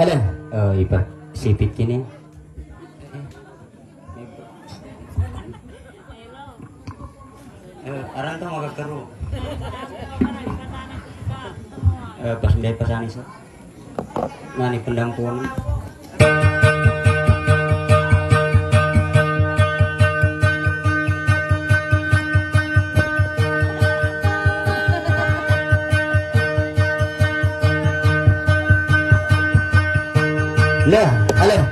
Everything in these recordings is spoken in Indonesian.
Alin? Oh, iba. Sipit kini. Eh, arang tuh mau keru. Eh, pas ndai pasani so. Nani pendampuan. Ya.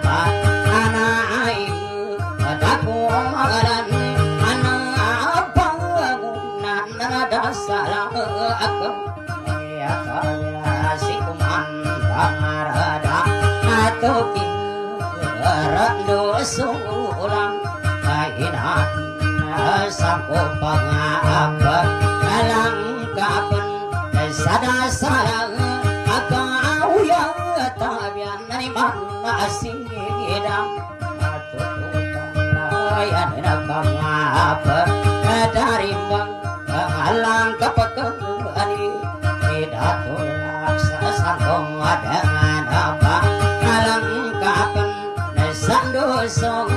sulang kainat sangko pangapa alang kapan sada sarang akau yang tabian nani mana asidam atututan ya nakangapa dari bang alang kapakani tidak tolak sasangkong dengan apa? Alang kapan sando song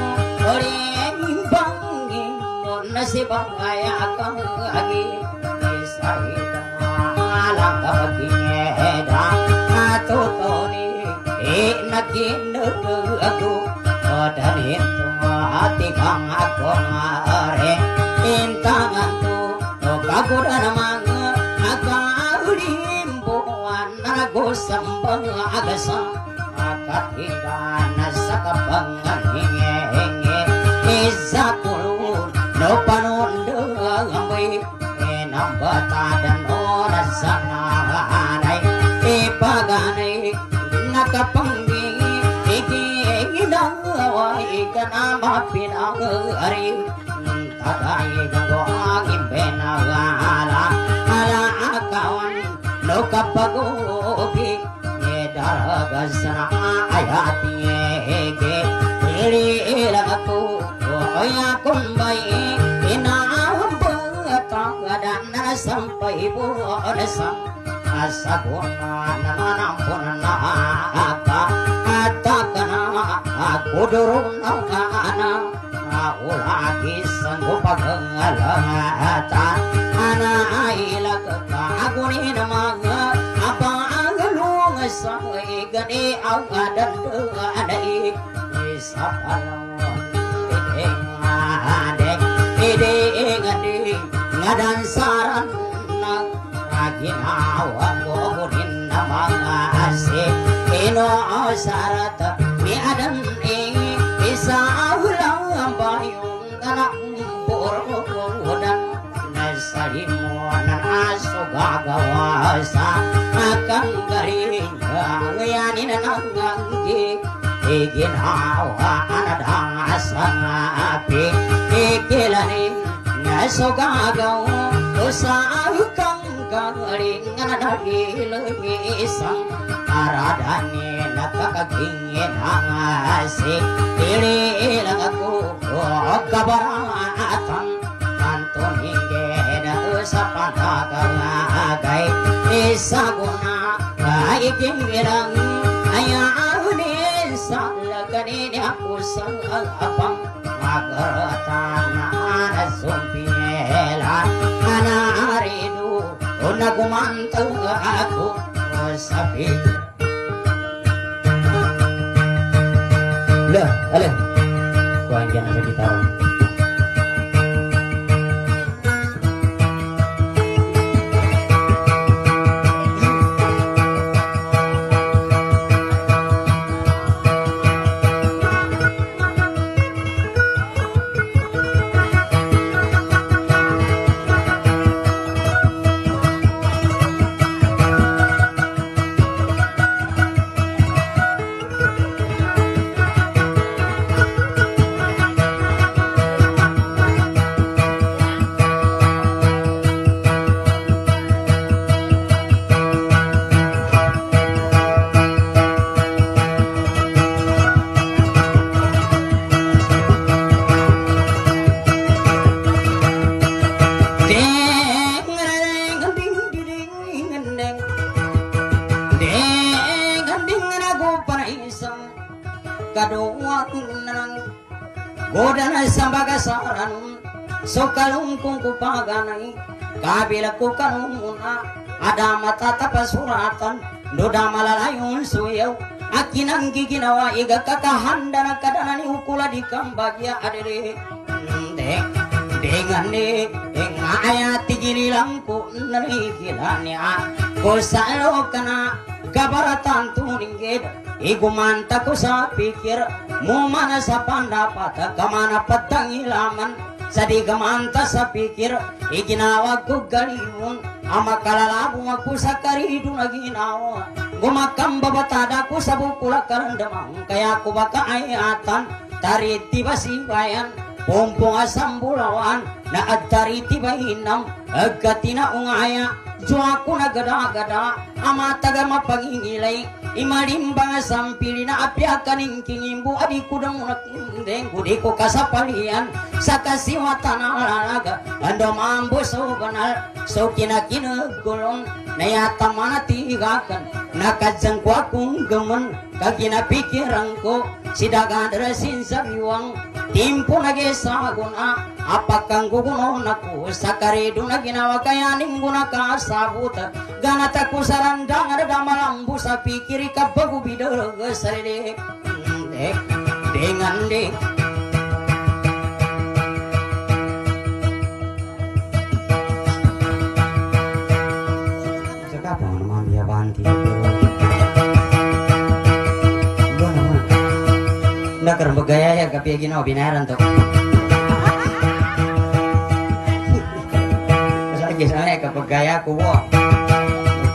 ori bangi mon nasi bangaya kang agi isarita alang kabagi eda atu toni nakin aku. Dan itu hati kang aku ngare intangan tu kaguran manga akalimbuan nago sambang agasa akatikan sakabangan hinge hinge izatulun sampai buwan sang sabuna naman na aka atakana aku durung ana ulagi sanggup pagangalata ana aila kagunin mga apa angalung sangai gani ang adan adai isapalawa adek ide ngadi ngadan saran ginawa ko rin na mga ase ino sarat mi adan e isa ಭಾಗವಾಸ ಕಂಗರಿಯಾನಿನ ನಂಗಂಗಿ ಹೀಗೆ ನಾವು ಅನದಾಸ ಪೇಕಿಲನೆ ನಸುಗಾಗೋ ಸಾವು ಕಂಗಡಿಂಗನ ನಡಿಲು ಮೀಸಂ ಆರಾಧನೆ ನಕಗಿಂಗೆ ನಾಸಿ ತಿಳಿಲಗಕ್ಕೂ ಕಬರಾತಂ hingin sa panagagay isaguna kaikingilang ayawin sa laganin ako sa apang magaratan na sumpiela anarido o nagumantang ako sa Lah, ka na sa. Kadua nang Goda na sambaga saran So kalungkung kupaganay Kabila ko kanuna Ada mata tapasuratan Doda malalayong suyaw Akin ang giginawa Iga kakahanda na kadana ni di kambagya adere Ding dengan ni ngaya tigiri langku nari kilanya ko salo kana kabaratan tuningid igu manta ko sa pikir mo mana sa pandapat kamana patang ilaman sa di gamanta sa pikir iginawag ko galimun ama kalalabu ako sa karido na ginawa gumakamba batada ko sa bukula karandamang kaya ko baka ayatan. Tariti basibayan Pompong asam bulawan na adtariti bahinam agatina ungaya Jua ko na gada-gada ama taga mapangingilay imalimbang sampili na apya kaning kingimbu adi ko dang nakindeng kudi ko kasapalian. Sa kasiwatan na lalaga ando mambo so banal so kinakinagulong na yata manatigakan nakadzang ko akong gaman kaginapikiran ko sidagan resin sa biwang Timpo nagisaguna apakang gugunon ako sa karido na ginawa kaya ningguna ka sabut ganata ko sa randang ada damalambu sa pikiri ka bagubidog sa rik dek dengan dek banti. Lo naman. Nakar magaya ya ginawa binaran to. Kasi saya kapag gaya ko po.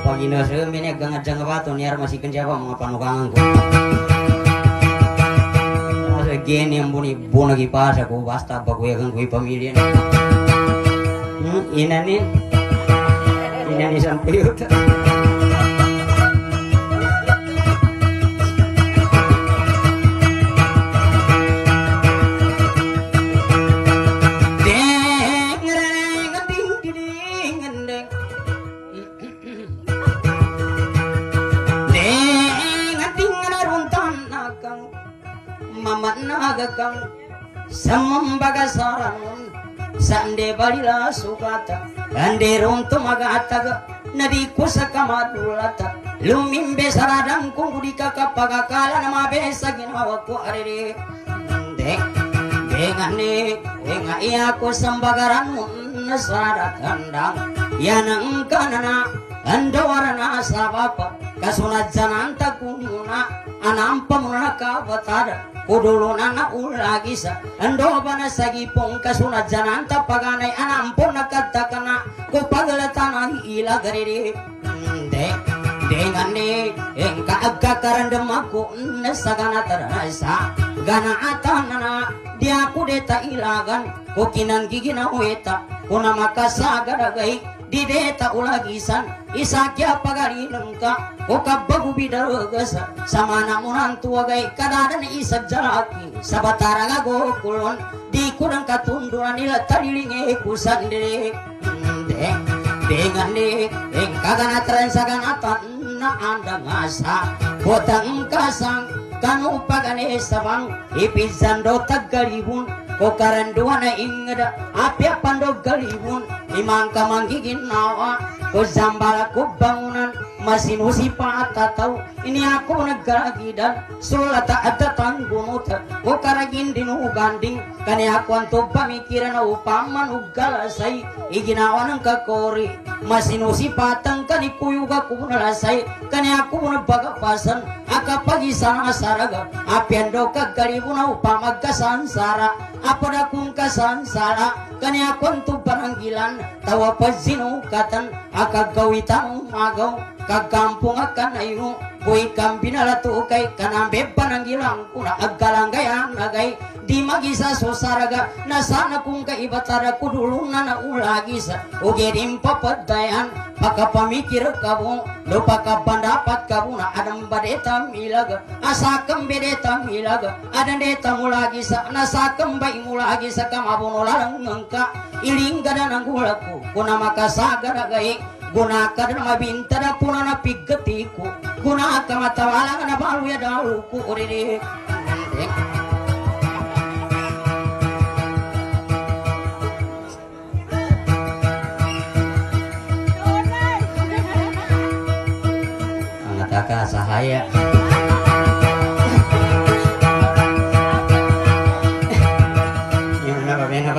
Pag inasumi niya gangat jang bato niyar masih siapa mga panukangan ko. Kasi gini yang buni buna gipasa ko basta baguyagan ko pamilya niya. Hmm, ina ni. Ina ni sampiyot. Balila sukata ande ronto magataga nadi kusa kamadulata lumimbe saradang kungudika kapagakala nama besa ginawa ko arere dek dengane denga iya ko sambagaran mun sarat handang yanang kanana andawarana sabapa kasunat jananta kununa anampa muna kavatara Uduluna na ulagi sa ando ba na sagi pong kasunat jananta paganay anampo nakatakana kupaglatana ila gariri de dengan ni engka agka karandam aku nasagana tarasa gana atanana dia ku deta ilagan. Ko kinang gigina weta kuna makasagaragai di deta ulagisan isakya pagari nengka ko kabagu bidaragasa sama namunan tuwagai kadadan isak jalaki. Sabatara nga gokulon di kudang katunduran nila tarilinge kusandere de. Dengan ni engka gana transaganatan na anda ngasa. Botang kasang kanu pagane sabang ipizando tagalibun ko karanduan na ingada apya pando galibun. Imang kamanggigin nawa ko zambala ko bangunan masinusi patatau ini aku nagaragidan sulata ada tanggunut ko karagin dinuganding kani aku anto pamikiran upaman ugalasay iginawa ng kakori masinusi patang kani kuyuga ko nalasay kani ako nabagapasan akapagi sana saraga. Apiando kagalibu na upamag kasansara apada kung kasansara kani ako anto baranggilan tawa pa zinukatan akagawitan magaw kagampung akan ayo Kuy kambinala tu kay kanambe pananggilang kuna aggalanggayan nagay di magisa sosaraga nasana kung kaibatara kudulong na naulagi sa ugerim papadayan pakapamikir kabu lupa kapandapat kabu na adang badeta milaga. Asakam bedeta milaga adang deta mulagi sa nasakam bai mulagi sa lalang ngangka ilingga dan anggulaku kuna makasagara gay gunakan nama bintara puna na pigatiku gunakan mata walang na baru ya daluku uriri Angataka sahaya Yung nababay na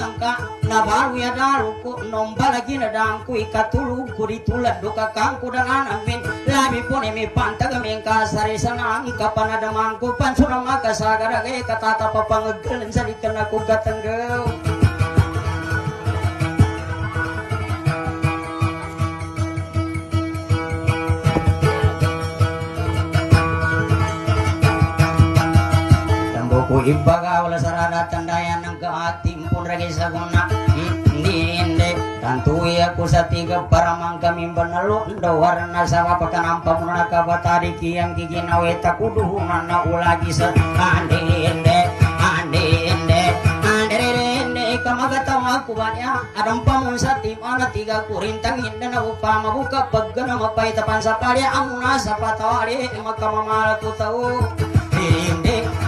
angka Nabaru ya daluku, nomba lagi na dangku Ikatulu kuri tulat duka kangku dengan amin Labi pun emi pantag mingka sari sanang Kapan ada mangku pansuna maka sagarage Katata papangegel sadikan aku gatenggel Tambuku ibaga wala sarada tandayan ng kaatim pun ragi sa guna Hindi hindi Tantu aku sa tiga para mang kami banalo Ndo warna sama pakanampa muna kabatari kiyang giginaweta kuduhunan na ulagi hindi Andi hindi Andi hindi kamagatawa ko ba niya Adang pamun sa timana tiga kurintang hindi na upama buka Pagana mapaytapan sa palya Amuna sa patawari Makamamala ko tao Hindi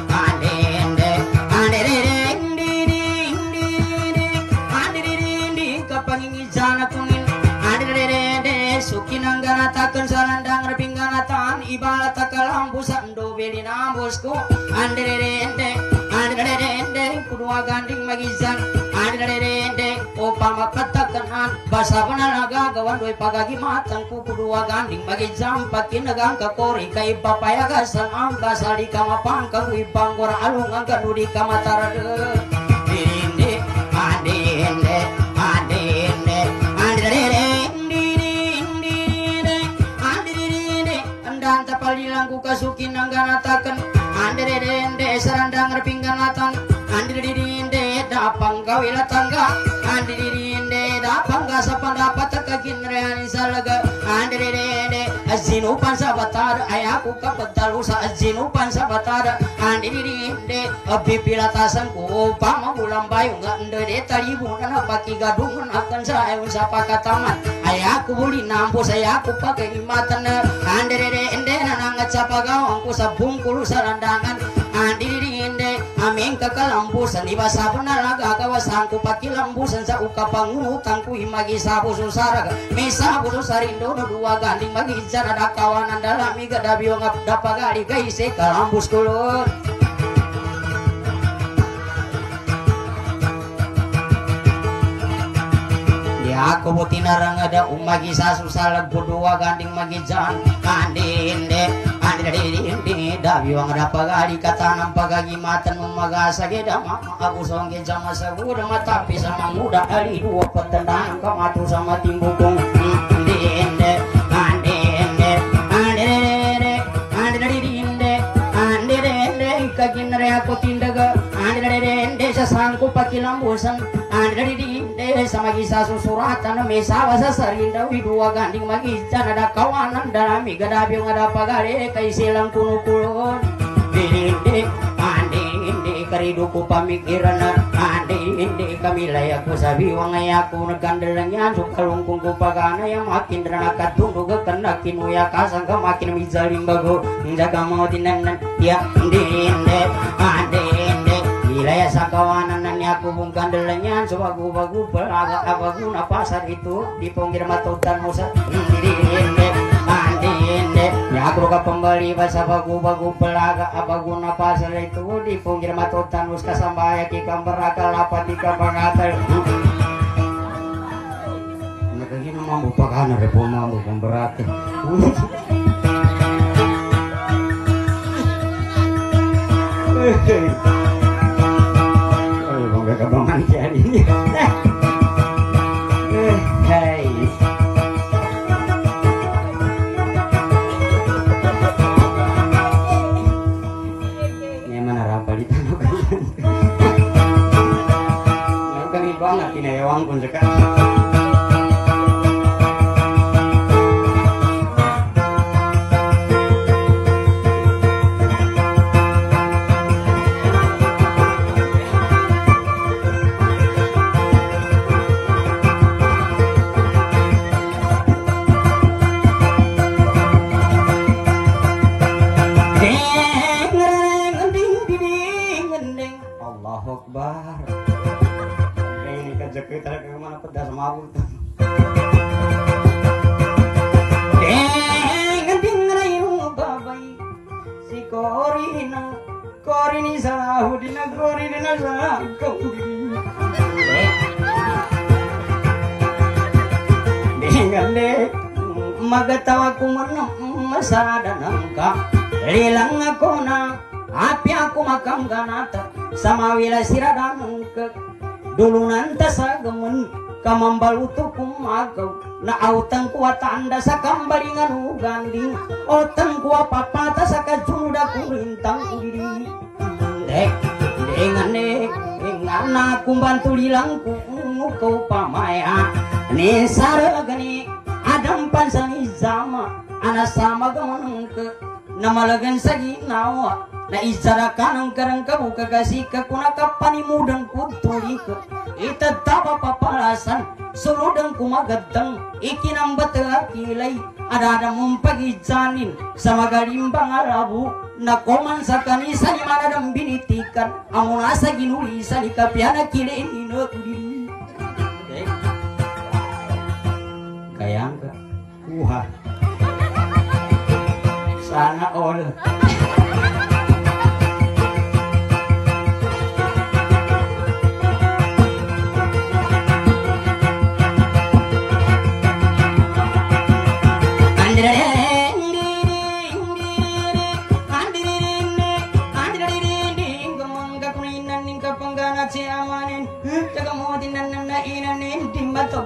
ibarat lampu sando beli nambusku andererende andererende kedua ganding magizan. Andererende upama katakan basa panalaga gawan doi pagagi matang ku kedua ganding magizan pakin nagang kakori kai papaya gasan angka sali kama pangka wibang gora alung angka dudi kasukin ang ganatakan Andere dende sarandang repinggan latan Andere dinde dapang kawila tangga Andere dinde dapang gasapan dapat tekagin reani salaga Andere dende azinupan sabatar ayaku kapetal usa azinupan sabatar Andere dinde abipilatasan ku pama ulang bayu nga ende de talibun na paki gadungan akan sa ayun sa pakataman ayaku buli nampo saya aku pakai imatan andere ende nanangat sa pagaw angku sa bungkulu sa landangan andiri ende amin kakalambusan iba sa panalaga kawasan ko pakilambusan sa ukapangutang ko imagi sabu susaraga. May sabu susarindo no dua ganding magi. Jara da kawanan dalam iga dabi ngap dapagali kay se kalambus kulur Di ako buti narang ada umagi sa susalag budua ganding magijan andinde andinde dabi wang ada pagali katanang pagagi matan memagasa geda mama aku songge jama saguda matapi sama muda. Ali dua petendang kamatu sama timbukung andinde andinde andinde andinde andinde kaginare sangku pakilambusan andinde sama kisah susuratan mesawa sa sarinda widua ganding magijan ada kawanan dalami gadabi ada pagare kay silang kunukulon dinde andinde kariduku pamikiran andinde kami layak ko sabi wangay ako nagkandalangan sukalungkung ko pagana yang makin rana katundog kena kinuya kasang ka makin mizalim bago. Jaga mau tinanan ya dinde andinde wilayah sakawanan nan aku bungkan delenyan sebagu bagu belaga abaguna pasar itu di pinggir matutan musa. Dinde andinde ya aku ka pembeli bahasa bagu bagu belaga abaguna pasar itu di pinggir matutan muska sambaya ki kambaraka lapat di kambangatal Nakagina mambu pakana repo mambu pemberata Oh, bangga kabangan jadi. Eh, hai. Ini pun sekarang. Lilang ako na api aku makam ganata sama wila siradan ke dulu nanta sa gemen kamambaluto kumagaw na autang kuwa tanda sa kambalingan uganding otang kuwa papata sa kajuda kurintang uri dek dengan dek dengan aku bantu lilang kau pamaya ni saragani adam pansani zama ana sama ke namalagan sa ginawa na isara kanang karang kabu kagasi ka kuna kapani mudang putuli ka itatapa papalasan suludang kumagadang. Ikinambat kilay ada ada mumpagijanin sa magalimbang arabu na koman sa kanisa ni manadang binitikan ang ginuli sa likapiana kilini na kudiri kaya ka. Kuha boleh.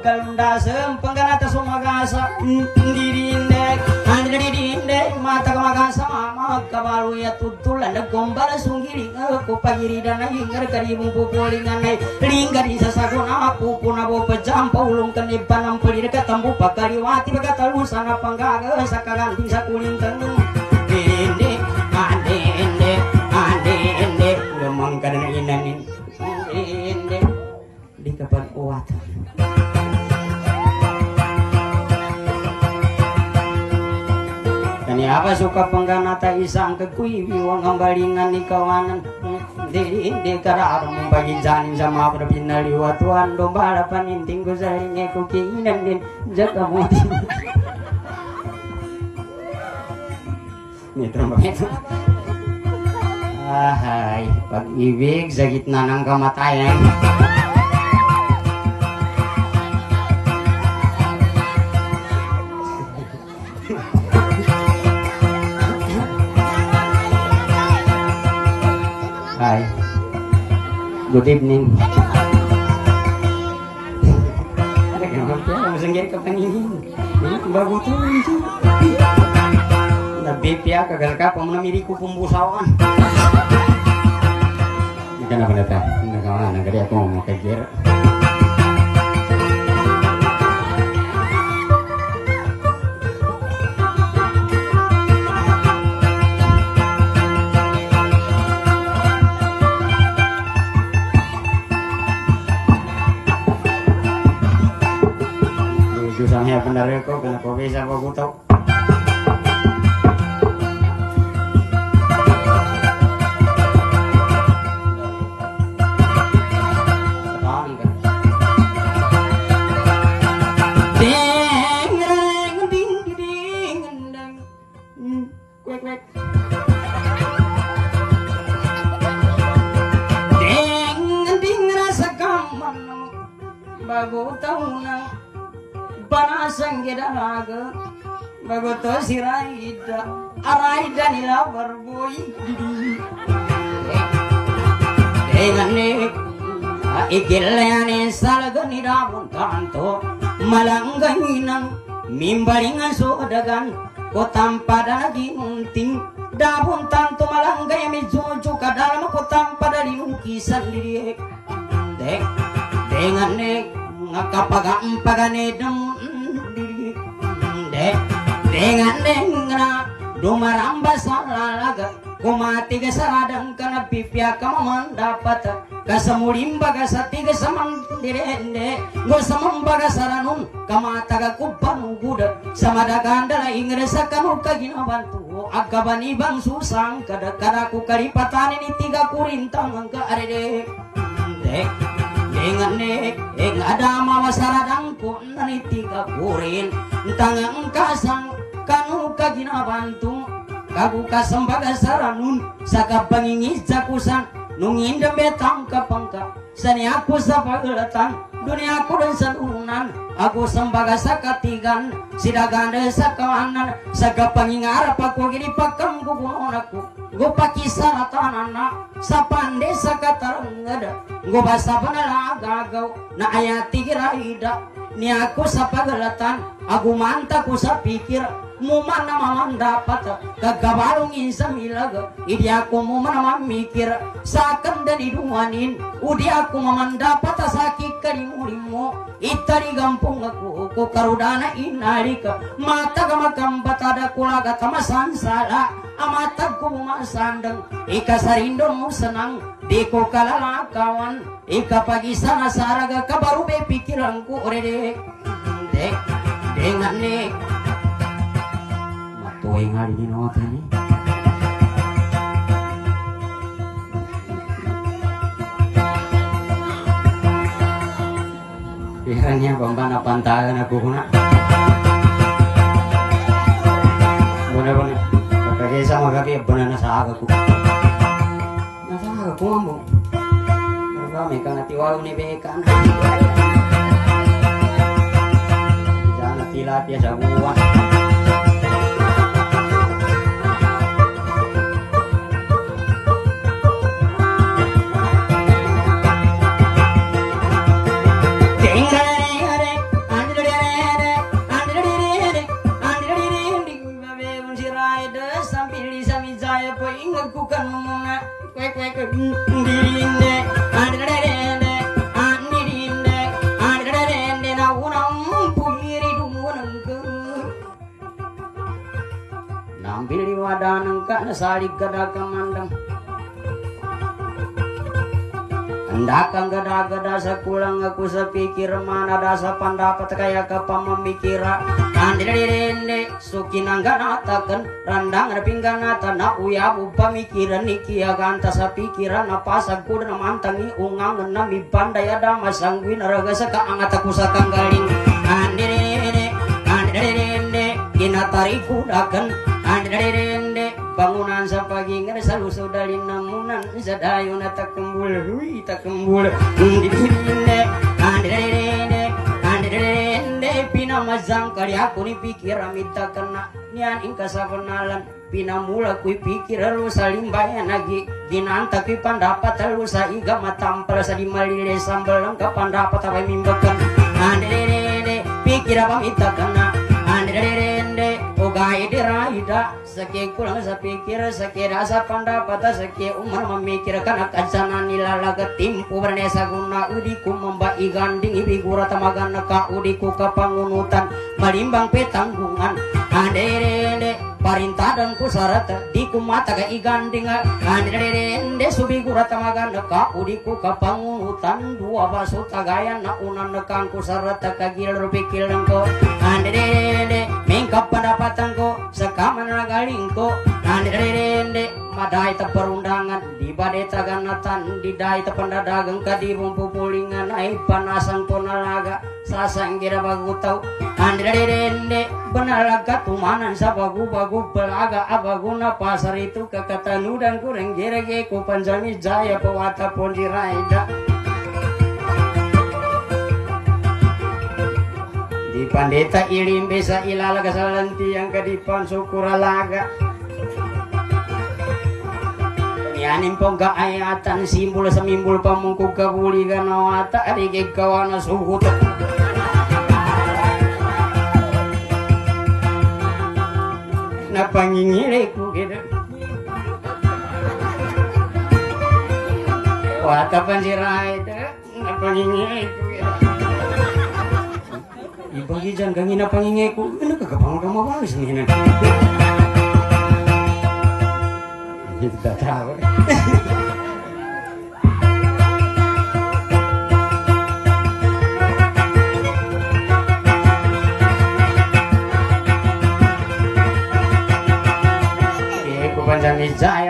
Kalundasem pengganata sumagasa dirinde ya tutulan da gombala sunggiri aku pagiri dana hingar kari bumpu polingan nai. Linggar di sasaguna apu puna bo pejam paulung kani panam pelir katambu pakari wati bagata lusana panggaga sakagan bisa kuning tenung apa suka pengganata isang kekuiwi wang ambalingan ni kawanan. Di di kara arang membagi janin sama berbina liwat. Tuan domba harapan inting ko sa ringe ko kiinan din jaga mo din. Nitro ba ito? Ahay, pag-ibig sa gitna ng kamatayan. Good evening. Masangyan ka paningin. Bago to. Nabipya, kagal ka, pamunamiri ko pumbusawan. Hindi ka na ba nata? Nagawa, nagari ako Branco, branco, já vou Araida nila barboy dengan ni ikilani salaga ni rabon tanto. Malangganginan mimbalingan sodagan. Ko tampada lagi unting dabon tanto malanggay mi jojo kadalam ko tampada di lukisan diri dengan nek ngakapaga-empagane dem diri dek dengan dengra dumaramba salalaga kumati ka saradang kana pipya ka dapat kasamulimba ka sa tiga samang dirende go samamba ka saranun kamata ka kupan guda samadaganda la ingre sa kanu ka ginabantu agabani bang susang kada kada ku karipatani ni tiga kurintang ang ka arede dek dengan nek eng ada mawa saradang ko naniti ka kurin tangang kasang kanu ka ginabantu kagu kasambaga saranun saka pangingis jakusan. Nungin betang kapangka sani aku sa pagelatan dunia aku dan sanunan aku sembaga sakatigan sidaganda sa kawanan saka pangingarap aku gini pakam gugunon aku go pakisara tanana sa pande sa katarangada go basa panalagagaw na ayati gira ni aku sa pagalatan aku manta ko sa pikir muman na maman dapat kagabarong insang ilaga idi ako muman na mamikir sa kanda di duwanin udi ako maman dapat sakit ka di mo itari gampung ako ko karudana inari ka mata ka makambatada kulaga tamasan sala amatag ko masandang ikasarindon mo senang. Di ko kalalakawan ikapagisa na saraga. Kabaru be pikiran ko orede dek dengan nek matuay nga rin inotan ni Pihannya pambana pantalan aku kuna. Pakai Lagi sama kaki benar nasa aku. Nasa aku ngomong. Kami kan nanti walau nih bekan. Jangan tilat ya sabuan. Nampil di wadah nengkak nasari kedakamandang Hendakan gada-gada sekulang aku sepikir mana dasa pandapat kaya kapa memikira. Andirinde sukinang ganatakan randang pinggan nata na uya pamikiran niki aganta sa pikiran na pasag ko na mantangi ungang na mi pandai ada masangwin raga sa kaangat ako sa kanggaling Andirinde andirinde kinatari kudakan Andirinde bangunan sa pagingan sa lusodalin namunan. Sa dayo na takembul hui takembul Andirinde andirinde andirinde pinamazang kali aku ni pikir amita kena. Nian ingka sabenalan pinamula kui pikir lu salimbayan lagi ginanta kui pandapat lu sa iga matampal sa di malile sambal lengkap pandapat apa mimbakan. Andirinde pikir apa mita kena. Andirinde ugai sake kulang sa pikir sake rasa pendapat sake umar memikirkan akan sana nilalaga timpu bernesa guna udiku membai ganding ibi gura tamagana ka udiku kapangunutan malimbang petanggungan. Ande parintah dan kusarat di kumata ka iganding ande subi gura tamagana ka udiku kapangunutan dua basu tagayan na unan nekang kusarat ka gil rupikil ko ande mengkap pendapatan ko sekaman nagaling ko ande madai perundangan di badai taganatan di dai ta pendadagang ka di bumpu pulingan. Ai ponalaga sasang kira bagu tau. Ande benalaga tumanan sa bagu pelaga abaguna pasar itu kekatanu dan kurang gerege ku panjami jaya pewata pon diraida di pandeta ilim besa ilala kasalanti yang kadipan syukuralaga Yanin pongga ayatan simbol semimbul pamungku kabuli ganawata adik kawana suhut na pangingiliku gitu Wata pansirai na pangingiliku gitu Ibagi jan kang ina pangingiku ano kagapang kamu bagus nih Tidak tahu. Iku panjang jaya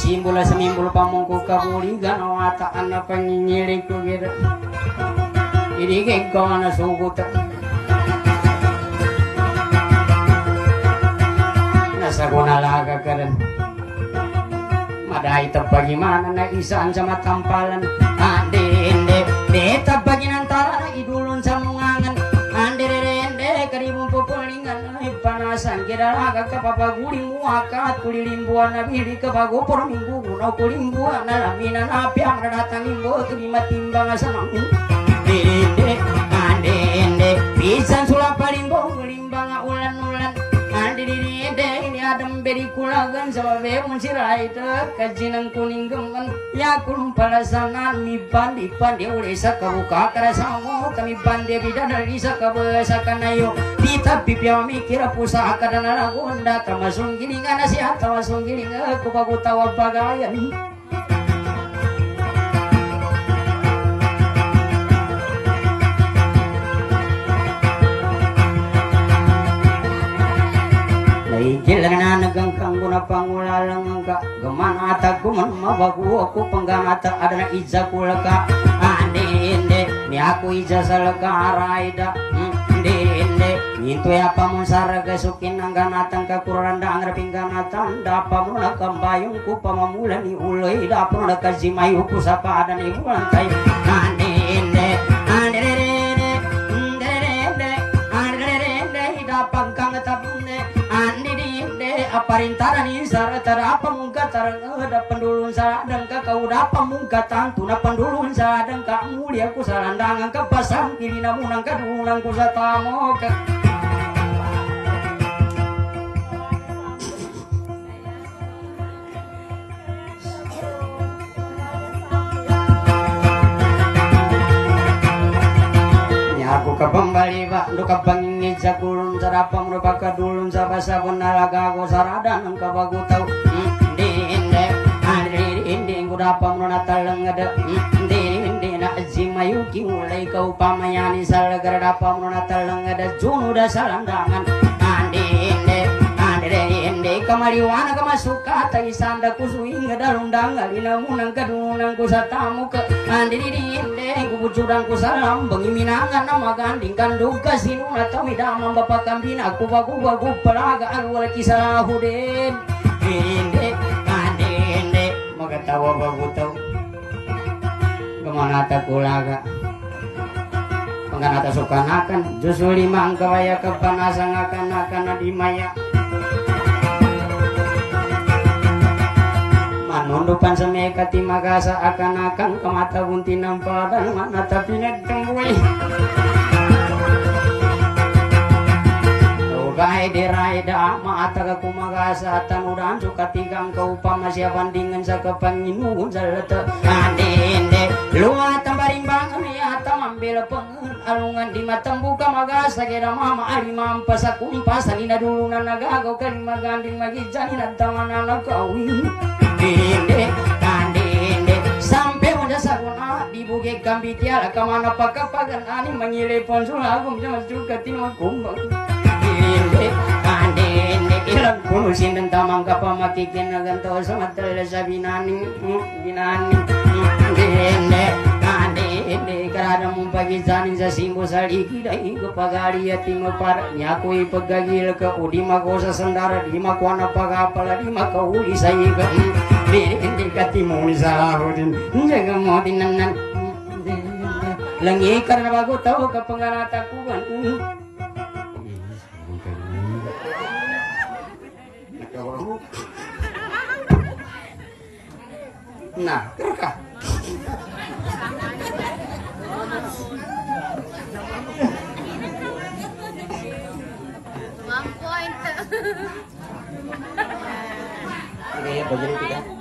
di simbol semimbul pamungku kabuli ganawata anak penyinyiriku gitu. Ini kawan sugut nasa guna laga keren. Madai bagaimana na isaan sama tampalan. Ande ende beta bagian antara minggu guna kulimbuan nalamina napi ang datang limbo kelima timbang asanang dinde andende pisan sula palimbo limbang ulan ulan adem beri kulagan sama be muncirai te kajinang kuning gemen ya kulum palasangan mi bandi pandi ule sakabuka karasamu kami bandi bidana di sakabasa kanayo di tapi pia mikir pusaka dan lagonda tamasung gilingan nasihat tamasung gilingan aku bagu tawa bagayan Ikilan nagang kangguna pangulalang ka Gaman ata kuman mabagu ako pangganata Ada na iza kulaka Anin ni aku ijazah legaraida inde itu apa mun saraga sukin nangganatan ka kuranda angra pingganatan dapa mun kambayung ku pamamulani ulai dapa mun kazimayu ku sapa ada ni bulan tai. Ande inde aparintaran ni saratara apa muka tarang ada pendulun sadang ka kau dapa muka tantu na pendulun sadang ka mulia ku salandangan ka pasang kiri namunang ka dulang ku satamo ka aku ke pembali pak. Lu ke pengingin sakulun sarapang rupa ke dulun sabasa nalaga aku saradan ke bagu tau. Di inde ande inde ngudapa muna taleng ada. Di inde na zimayuki mulai kau pamayani salagar dapa muna taleng ada. Junu da salandangan ande inde ande inde kamariwana kamasuka tai sanda kusuing dalundang alina munang kadunang kusatamu ke ande di inde kubucuran ku salam bengi minangan nama ganding kandung kasinu atau midamang bapak kambin aku bagu bagu pelaga alwal kisahudin inde ande inde magatawa bagu tau ke mana tak kulaga penganata suka nakan justru lima kawaya kepanasan akan akan adimaya manundupan sa may katimagasa akan-akan kamata bunti ng padan mana tapi nagtangguy Ugay diray da maataga kumagasa tanudan suka tigang kaupama siya bandingan sa kapanginuun sa lata Andinde luat ang barimbangan yata mambila pangan alungan di matambuka magasa kira mama alimam pasakumpas alina dulu na nagagaw kalimaganding magijani na taman na nakawin dinde kandinde sampai udah sakuna di bukit kambitiala kamana pakapagan ani mengilepon sulagum sama juga tino kumbang dinde kandinde ilang kuno sindan tamang kapamakikin na ganto sama tala sa binani binani. Dinde kandinde karada mong pagisanin sa simbo sa likida igo pagari mako sa sandara di mako na pagapala di makauli sa iga hindi ka timoni sa ahurin jaga mo dinanan langi karena bago tau ka panganatakuan Nah, kerka. Kaya ba ganun kita?